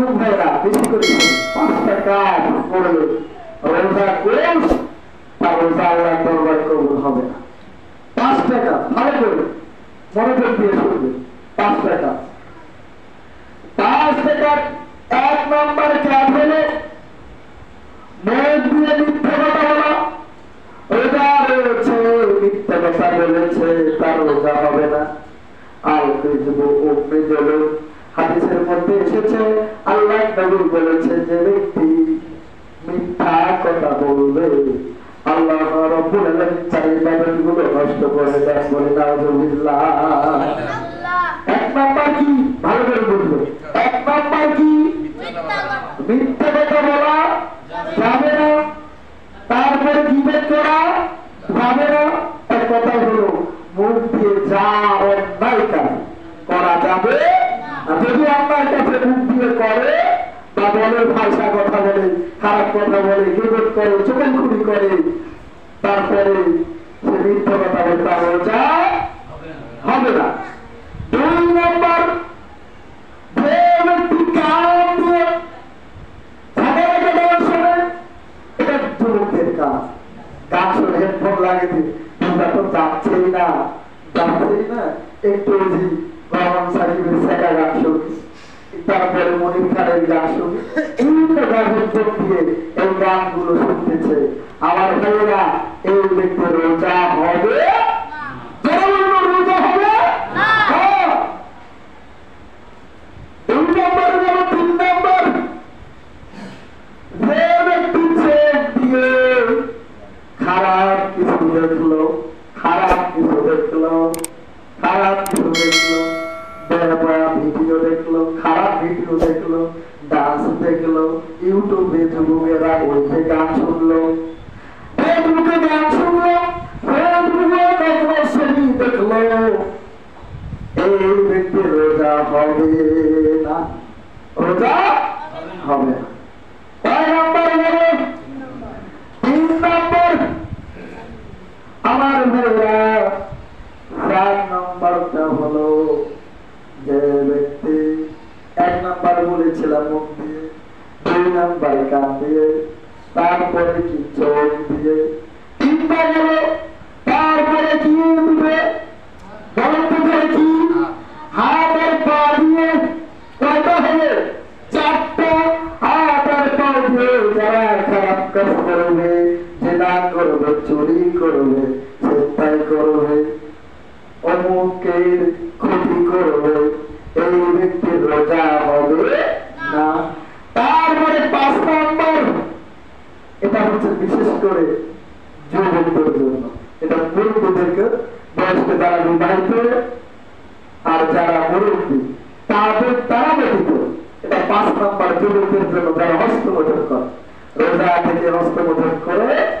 যুবক ভাইরা বেশি করে পাঁচটা কাজ করলে রোজা করে তার রোজা আল্লাহ দরবার কবুল হবে না। পাঁচ টাকা ভালো করে মনোযোগ দিয়ে শুনবে পাঁচ টাকা পাঁচ টাকার এক নম্বর কাজ হলো মন দিয়ে মিথ্যা কথা বলা। রোজা রয়েছে, মিথ্যা কথা বলেছে, তার রোজা হবে না। আর বেজবো ও বেজলো হাদিসের মধ্যে এসেছে, আল্লাহ নবী বলেছে যে ব্যক্তি মিথ্যা কথা বলবে, আল্লাহ রব্বুল আলামিন চার ইবাদতগুলো নষ্ট করে দেন বলে নাউজুবিল্লাহ এক নাম্বার কি ভালো করে বুঝবে এক নাম্বার কি মিথ্যা কথা বলা যাবে না তারপরে বিবেক করা যাবে না এক কথা হলো মুখ দিয়ে যা অন্যায় কাজ করা যাবে আর যদি আপনার কাছে মুখ দিয়ে করে, বা বলে ভাষা কথা বলে, খারাপ কথা বলে গেবত করে চোখের করে, তারপরে সে মিথ্যা কথা বলে তার রোজা হবে না। দুই নম্বর যে যাচ্ছেই না। যাচ্ছেই না। একটু তারপরে মনির খানের গান শুনি বিভিন্ন গানের যোগ দিয়ে এই গানগুলো শুনতেছে। আমার ভাইয়েরা এই ব্যক্তি রোজা হবে? রোজা হবে? হ্যাঁ। নম্বর তিন নম্বর। যে ব্যক্তি চোখ দিয়ে খারাপ কিছু দেখল খারাপ কিছু দেখল খারাপ কিছু দেখল ভিডিও দেখল খারাপ ভিডিও দেখল ডান্স দেখল ইউটিউবে যুবকেরা বলতে গান শুনলো। ফেসবুকে গান শুনলো, ফেসবুকে দেখল, ছবি দেখল। এই ব্যক্তি রোজা হবে না। রোজা হবে না। আমার ভাইয়া চার নম্বরটা হলো যে ব্যক্তি এক নম্বর বলেছিলাম মুখ দিয়ে, দুই নম্বর কান দিয়ে, তারপরে কি চোখ দিয়ে তিনটা গেল তারপরে কি দিবে বলতে করে কি? হাত আর পা দিয়ে কয়টা হবে চারটা হাত আর পা দিয়ে যারা খারাপ কাজ করবে জেনা করবে, চুরি করবে চিন্তাই করবে। অমুকের করে যুবকদের জন্য এটা বয়স্ক যারা বিবাহিত আর যারা মুরব্বী, তাদের তারা ব্যতীত। এটা পাঁচ নম্বর যুবকদের জন্য যারা হস্তমোধন করে। রোজা থেকে করে